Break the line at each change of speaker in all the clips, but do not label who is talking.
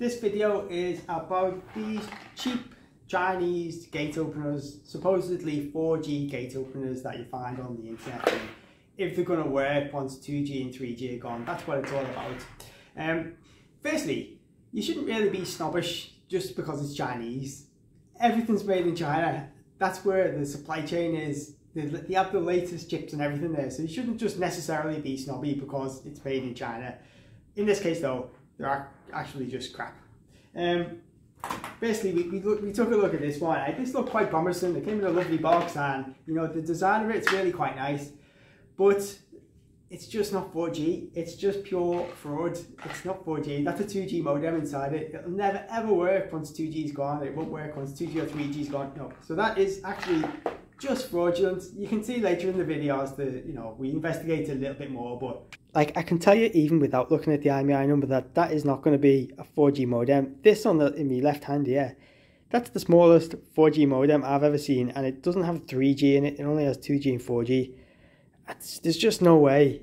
This video is about these cheap Chinese gate openers, supposedly 4G gate openers that you find on the internet. if they're going to work once 2G and 3G are gone, that's what it's all about. Um, firstly, you shouldn't really be snobbish just because it's Chinese. Everything's made in China. That's where the supply chain is. They have the latest chips and everything there. So you shouldn't just necessarily be snobby because it's made in China. In this case though, they're actually just crap. Um, basically, we, we, look, we took a look at this one. This looked quite promising. It came in a lovely box and, you know, the design of it's really quite nice. But it's just not 4G. It's just pure fraud. It's not 4G. That's a 2G modem inside it. It'll never ever work once 2G's gone. It won't work once 2G or 3G's gone. No. So that is actually just fraudulent. You can see later in the videos that, you know, we investigated a little bit more, but like I can tell you even without looking at the IMEI number that that is not going to be a 4G modem. This on the in my left hand here, that's the smallest 4G modem I've ever seen and it doesn't have 3G in it. It only has 2G and 4G. It's, there's just no way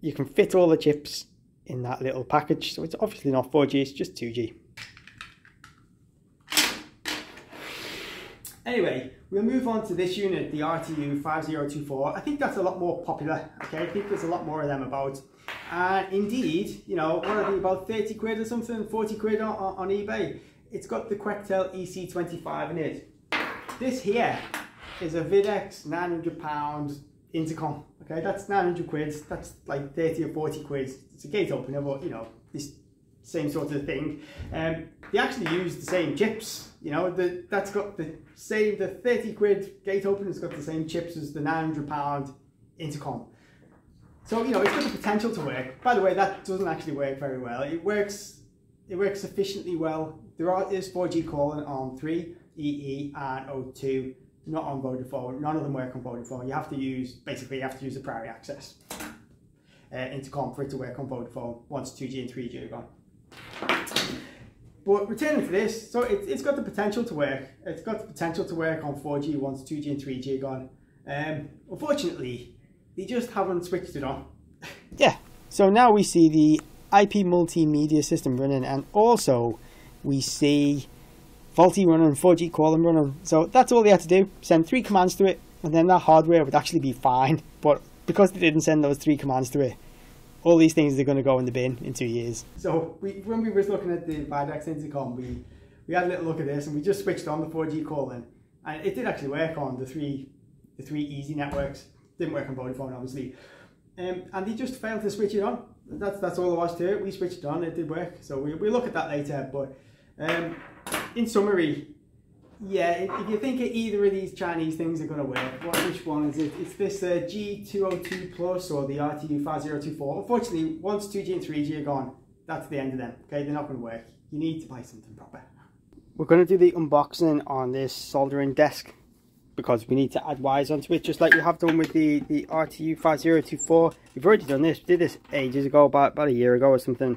you can fit all the chips in that little package. So it's obviously not 4G, it's just 2G. Anyway, we'll move on to this unit, the RTU 5024. I think that's a lot more popular, okay? I think there's a lot more of them about. And indeed, you know, what are they, about 30 quid or something, 40 quid on, on eBay? It's got the Quectel EC25 in it. This here is a Videx 900 pound intercom, okay? That's 900 quid, that's like 30 or 40 quid. It's a gate opener, but you know, this same sort of thing. Um, they actually use the same chips. You know, the, that's got the same, the 30 quid gate opener's got the same chips as the 900 pound intercom. So, you know, it's got the potential to work. By the way, that doesn't actually work very well. It works, it works sufficiently well. There are, is 4G calling on 3, EE and O2, not on Vodafone. None of them work on Vodafone. You have to use, basically you have to use the Priory Access uh, intercom for it to work on Vodafone once 2G and 3G are gone. But returning to this, so it, it's got the potential to work. It's got the potential to work on 4G once 2G and 3G are gone. Um, unfortunately, they just haven't switched it on. yeah, so now we see the IP multimedia system running and also we see VoLTE running, 4G calling running. So that's all they had to do, send three commands to it and then that hardware would actually be fine. But because they didn't send those three commands to it, all these things are going to go in the bin in two years. So we, when we was looking at the Videx Intercom, we, we had a little look at this and we just switched on the 4G calling and it did actually work on the three the three easy networks. Didn't work on Vodafone obviously. Um, and they just failed to switch it on. That's that's all there was to it. We switched it on, it did work. So we, we'll look at that later. But um, in summary, yeah, if, if, you think either of these Chinese things are going to work, what, which one is it? It's this uh, G202 Plus or the RTU 5024. Unfortunately, once 2G and 3G are gone, that's the end of them. Okay, they're not going to work. You need to buy something proper. We're going to do the unboxing on this soldering desk because we need to add wires onto it, just like we have done with the, the RTU 5024. We've already done this. We did this ages ago, about, about a year ago or something.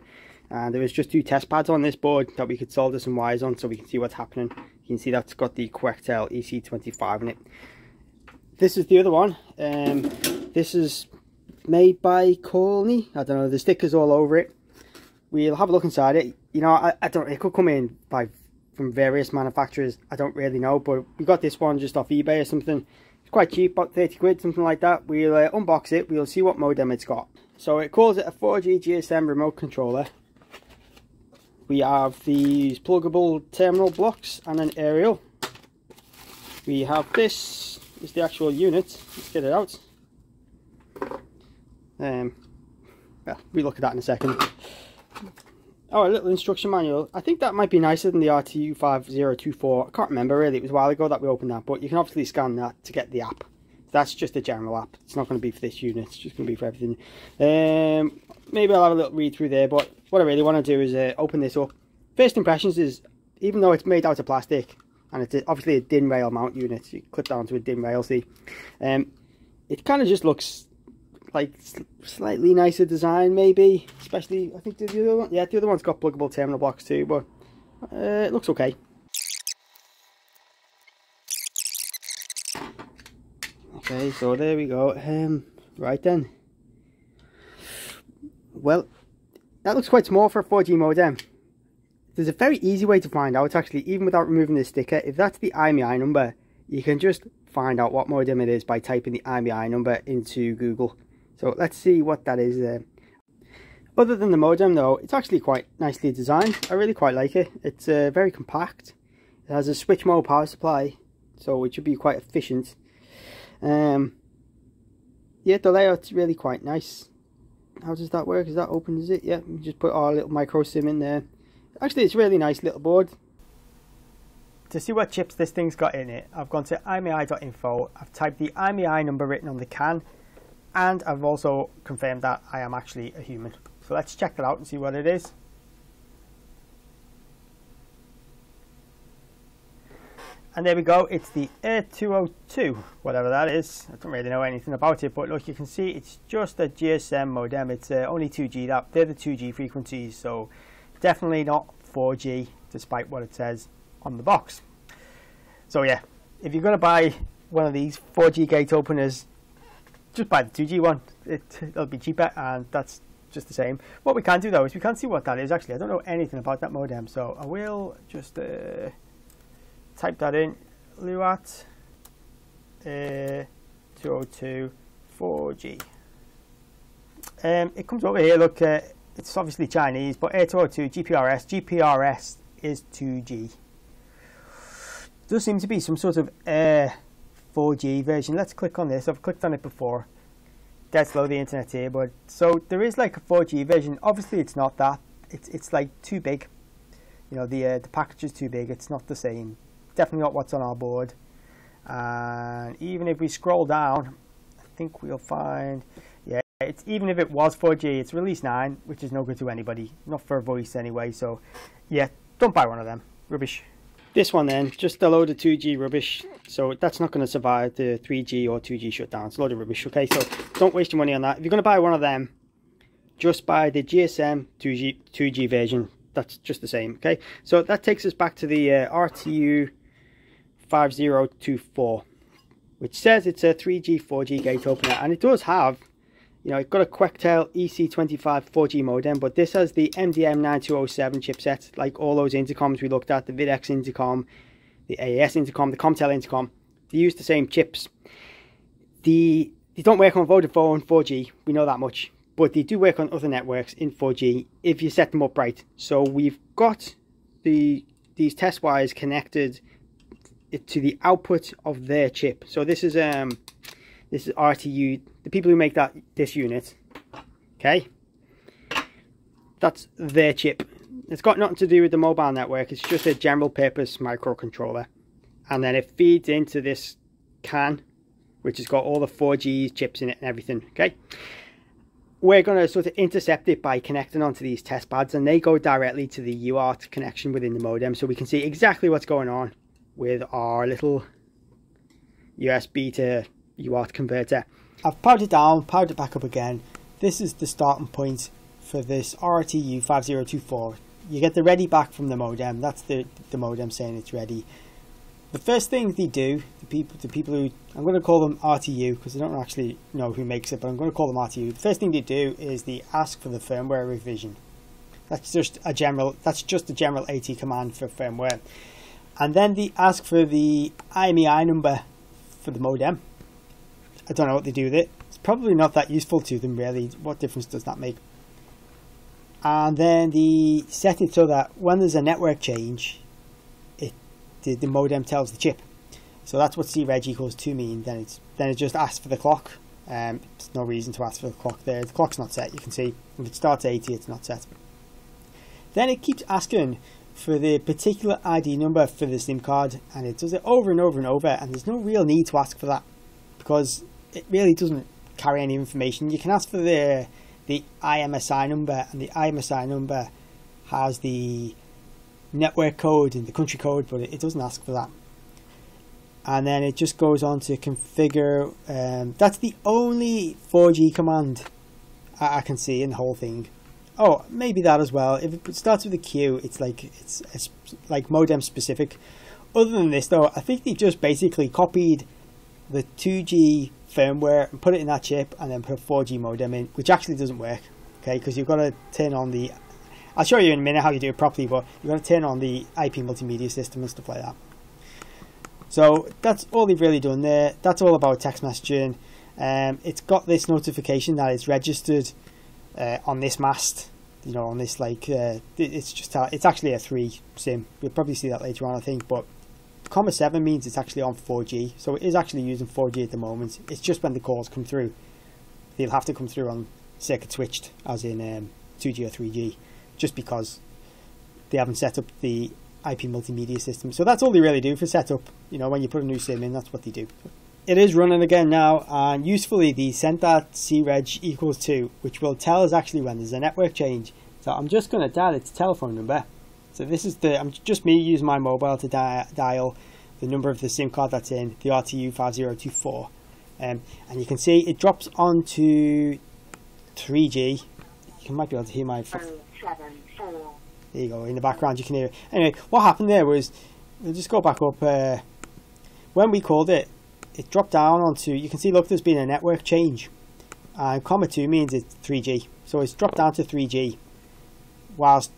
And there was just two test pads on this board that we could solder some wires on so we can see what's happening. You can see that's got the Quectel EC25 in it. This is the other one. Um, this is made by Callny. I don't know, the stickers all over it. We'll have a look inside it. You know, I, I don't, it could come in by from various manufacturers. I don't really know, but we got this one just off eBay or something. It's quite cheap, about 30 quid, something like that. We'll uh, unbox it. We'll see what modem it's got. So it calls it a 4G GSM remote controller we have these pluggable terminal blocks and an aerial. We have this is the actual unit. Let's get it out. Um, well, we look at that in a second. Oh, a little instruction manual. I think that might be nicer than the RTU 5024. I can't remember really. It was a while ago that we opened that, but you can obviously scan that to get the app. That's just a general app. It's not going to be for this unit. It's just going to be for everything. Um, maybe I'll have a little read through there, but what I really want to do is uh, open this up. First impressions is, even though it's made out of plastic, and it's obviously a DIN rail mount unit, you clip down to a DIN rail, see, um, it kind of just looks like slightly nicer design, maybe, especially, I think the other one, yeah, the other one's got pluggable terminal blocks too, but uh, it looks okay. Okay, so there we go. Um, right then. Well, that looks quite small for a 4G modem. there's a very easy way to find out actually, even without removing the sticker. If that's the IMEI number, you can just find out what modem it is by typing the IMEI number into Google. So let's see what that is there. Other than the modem though, it's actually quite nicely designed. I really quite like it. It's uh, very compact. It has a switch mode power supply, so it should be quite efficient. Um, yeah, the layout's really quite nice. How does that work? Is that open, is it? Yeah, just put our little micro SIM in there. Actually, it's really nice little board. To see what chips this thing's got in it, I've gone to imei.info, I've typed the IMEI number written on the can, and I've also confirmed that I am actually a human. So let's check that out and see what it is. And there we go, it's the A202, whatever that is. I don't really know anything about it, but look, you can see it's just a GSM modem. It's uh, only 2G, that they're the 2G frequencies, so definitely not 4G, despite what it says on the box. So yeah, if you're going to buy one of these 4G gate openers, just buy the 2G one. It, it'll be cheaper, and that's just the same. What we can do though is we can't see what that is actually. I don't know anything about that modem, so I will just uh, type that in. Luat uh, 202 4G. Um, it comes over here. Look, uh, it's obviously Chinese, but A202 GPRS. GPRS is 2G. There does seem to be some sort of uh, 4G version. Let's click on this. I've clicked on it before dead slow the internet here but so there is like a 4G version obviously it's not that it's it's like too big you know the uh, the package is too big it's not the same definitely not what's on our board and even if we scroll down I think we'll find yeah it's even if it was 4G it's release 9 which is no good to anybody not for voice anyway so yeah don't buy one of them rubbish this one then, just a load of 2G rubbish. So that's not going to survive the 3G or 2G shutdown. It's a load of rubbish, okay? So don't waste your money on that. If you're going to buy one of them, just buy the GSM 2G, 2G version. That's just the same, okay? So that takes us back to the uh, RTU 5024, which says it's a 3G, 4G gate opener. And it does have you know, it's got a Quectel EC25 4G modem, but this has the MDM9207 chipset, like all those intercoms we looked at, the Videx intercom, the AES intercom, the Comtel intercom. They use the same chips. The, they don't work on Vodafone 4G, we know that much, but they do work on other networks in 4G if you set them up right. So we've got the these test wires connected to the output of their chip. So this is um this is RTU, the people who make that this unit, okay, that's their chip. It's got nothing to do with the mobile network, it's just a general purpose microcontroller. And then it feeds into this can, which has got all the 4G chips in it and everything, okay. We're going to sort of intercept it by connecting onto these test pads and they go directly to the UART connection within the modem so we can see exactly what's going on with our little USB to UART converter. I've powered it down, powered it back up again. This is the starting point for this RTU 5024. You get the ready back from the modem. That's the, the modem saying it's ready. The first thing they do, the people, the people who I'm going to call them RTU because I don't actually know who makes it, but I'm going to call them RTU. The first thing they do is they ask for the firmware revision. That's just a general. That's just a general AT command for firmware, and then they ask for the IMEI number for the modem. I don't know what they do with it. It's probably not that useful to them really. What difference does that make? And then the set it so that when there's a network change, it the, the modem tells the chip. So that's what creg equals 2 mean. Then it's then it just asks for the clock. Um, there's no reason to ask for the clock there. The clock's not set. You can see if it starts 80, it's not set. Then it keeps asking for the particular ID number for the SIM card, and it does it over and over and over. And there's no real need to ask for that because it really doesn't carry any information. You can ask for the the IMSI number, and the IMSI number has the network code and the country code, but it, doesn't ask for that. And then it just goes on to configure. Um, that's the only 4G command I, I can see in the whole thing. Oh, maybe that as well. If it starts with a Q, it's like it's, it's like modem specific. Other than this, though, I think they just basically copied the 2G firmware and put it in that chip and then put a 4G modem in, which actually doesn't work, okay, because you've got to turn on the I'll show you in a minute how you do it properly, but you've got to turn on the IP multimedia system and stuff like that. So that's all they've really done there. That's all about text messaging. Um, it's got this notification that it's registered uh, on this mast. You know, on this like uh, it's just it's actually a three sim. We'll probably see that later on, I think. But comma seven means it's actually on 4G, so it is actually using 4G at the moment. It's just when the calls come through, they'll have to come through on circuit switched, as in um, 2G or 3G, just because they haven't set up the IP multimedia system. So that's all they really do for setup. You know, when you put a new sim in, that's what they do. It is running again now, and usefully the send.creg equals 2, which will tell us actually when there's a network change. So I'm just going to dial its telephone number. So this is the, I'm just me using my mobile to di dial the number of the SIM card that's in, the RTU5024. Um, and you can see it drops onto 3G. You might be able to hear my... There you go, in the background you can hear it. Anyway, what happened there was, just go back up, uh, when we called it, it dropped down onto, you can see look there's been a network change. And comma 2 means it's 3G. So it's dropped down to 3G whilst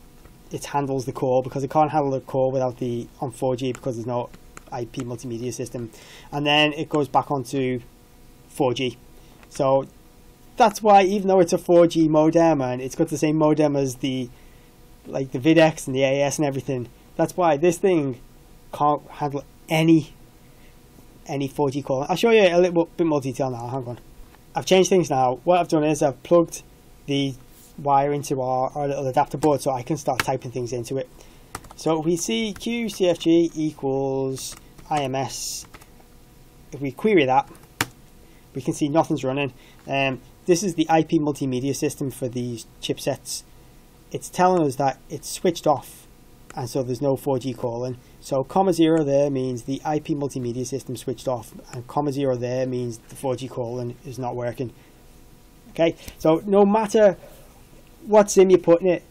it handles the call because it can't handle the call without the on 4G because there's no IP multimedia system. And then it goes back onto 4G. So that's why even though it's a 4G modem and it's got the same modem as the like the Videx and the AS and everything, that's why this thing can't handle any any 4G call. I'll show you a little bit more detail now. Hang on. I've changed things now. What I've done is I've plugged the wire into our, our little adapter board so I can start typing things into it. So we see QCFG equals IMS. If we query that, we can see nothing's running. Um, this is the IP multimedia system for these chipsets. It's telling us that it's switched off and so there's no 4G calling. So comma zero there means the IP multimedia system switched off and comma zero there means the 4G calling is not working. Okay, so no matter what sim you put in it,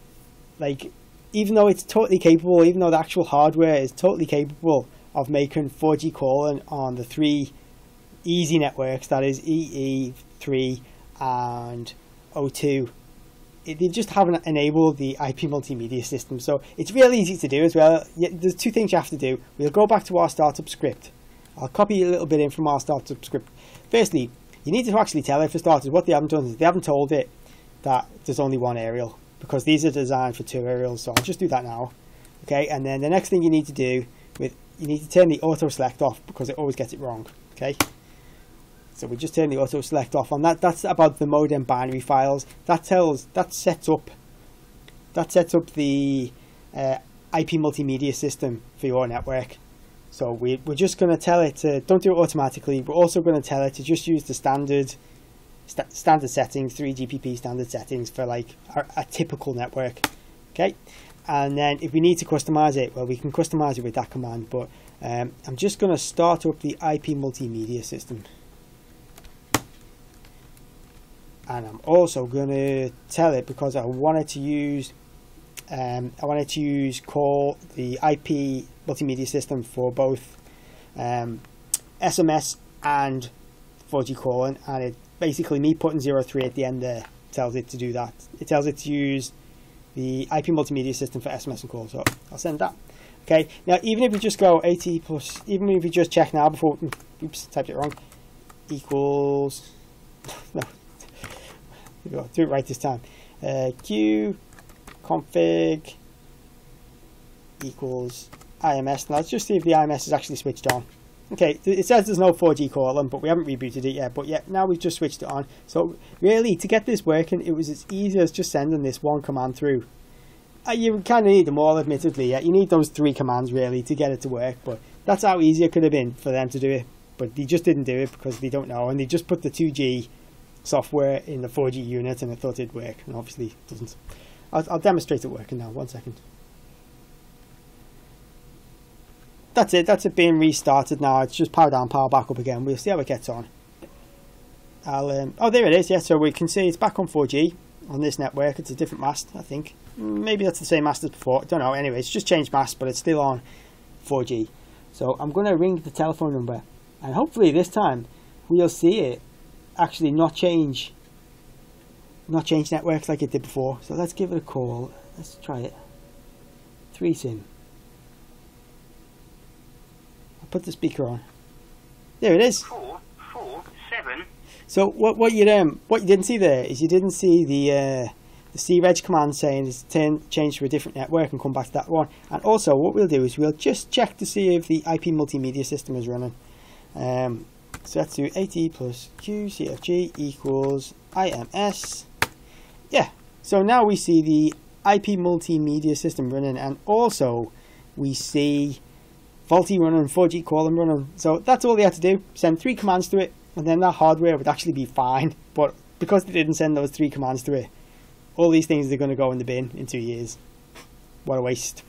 like even though it's totally capable, even though the actual hardware is totally capable of making 4G calling on the three easy networks, that is EE3 and O2, they just haven't enabled the IP multimedia system. So it's really easy to do as well. There's two things you have to do. We'll go back to our startup script. I'll copy a little bit in from our startup script. Firstly, you need to actually tell it for starters what they haven't done is they haven't told it that there's only one aerial because these are designed for two aerials. So I'll just do that now. Okay, and then the next thing you need to do with you need to turn the auto select off because it always gets it wrong. Okay, so we just turn the auto select off on that. That's about the modem binary files. That tells that sets up that sets up the uh, IP multimedia system for your network. So we, we're just going to tell it to don't do it automatically. We're also going to tell it to just use the standard st standard settings, 3GPP standard settings for like a, a, typical network. Okay, and then if we need to customize it, well, we can customize it with that command. But um, I'm just going to start up the IP multimedia system. And I'm also going to tell it because I wanted to use um, I wanted to use call the IP multimedia system for both um, SMS and 4G calling, and it basically me putting 03 at the end there tells it to do that. It tells it to use the IP multimedia system for SMS and calls. So I'll send that. Okay, now even if you just go AT plus, even if you just check now before, oops, typed it wrong, equals, no, do it right this time. Uh, Q config equals IMS. Now let's just see if the IMS is actually switched on. Okay, it says there's no 4G calling, but we haven't rebooted it yet. But yeah, now we've just switched it on. So really, to get this working, it was as easy as just sending this one command through. Uh, you kind of need them all, admittedly. Yeah, you need those three commands really to get it to work. But that's how easy it could have been for them to do it. But they just didn't do it because they don't know, and they just put the 2G software in the 4G unit, and I thought it'd work, and obviously it doesn't. I'll, I'll demonstrate it working now. One second. that's it. That's it being restarted now. It's just power down, power back up again. We'll see how it gets on. I'll, um, oh, there it is. Yeah, so we can see it's back on 4G on this network. It's a different mast, I think. Maybe that's the same mast as before. I don't know. Anyway, it's just changed mast, but it's still on 4G. So I'm going to ring the telephone number, and hopefully this time we'll see it actually not change, not change networks like it did before. So let's give it a call. let's try it. 3SIM. I'll put the speaker on. There it is.
Four, four, seven.
So what what you um what you didn't see there is you didn't see the uh, the creg command saying it's turn change to a different network and come back to that one. And also what we'll do is we'll just check to see if the IP multimedia system is running. Um, so let's do AT plus Q CFG equals IMS. Yeah. So now we see the IP multimedia system running and also we see VoLTE running, 4G calling running. So that's all they had to do. Send three commands to it and then that hardware would actually be fine. But because they didn't send those three commands to it, all these things are going to go in the bin in two years. What a waste.